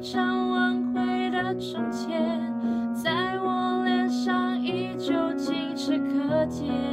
一场挽回的从前，在我脸上依旧清晰可见。